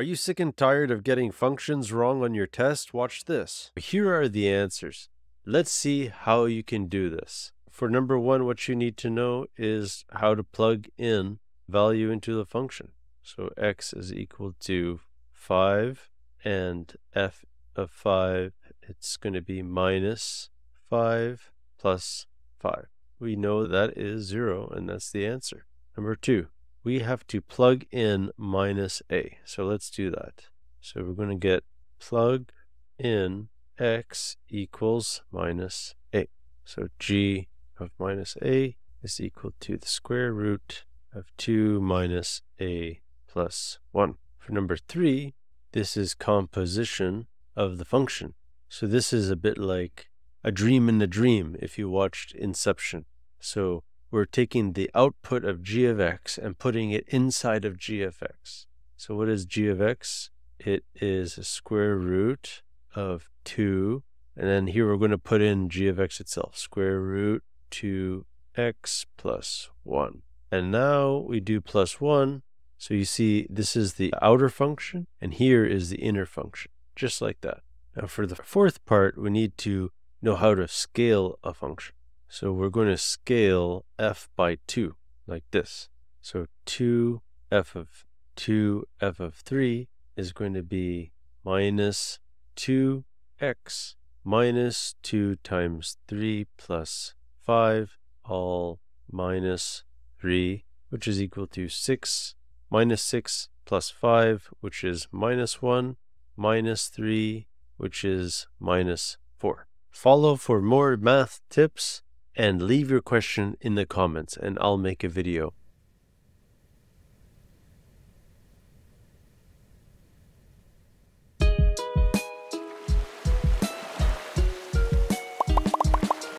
Are you sick and tired of getting functions wrong on your test? Watch this. Here are the answers. Let's see how you can do this. For number one, what you need to know is how to plug in value into the function. So x is equal to 5 and f of 5, it's going to be minus 5 plus 5. We know that is 0, and that's the answer. Number 2, we have to plug in minus a. So let's do that. So we're going to get plug in x equals minus a. So g of minus a is equal to the square root of 2 minus a plus 1. For number 3, this is composition of the function. So this is a bit like a dream in a dream if you watched Inception. So we're taking the output of g of x and putting it inside of g of x. So what is g of x? It is a square root of 2. And then here we're going to put in g of x itself, square root 2x plus 1. And now we do plus 1. So you see this is the outer function, and here is the inner function, just like that. Now for the fourth part, we need to know how to scale a function. So we're going to scale f by 2, like this. So 2 f of 2 f of 3 is going to be minus 2x minus 2 times 3 plus 5, all minus 3, which is equal to 6, minus 6 plus 5, which is minus 1, minus 3, which is minus 4. Follow for more math tips and leave your question in the comments and I'll make a video.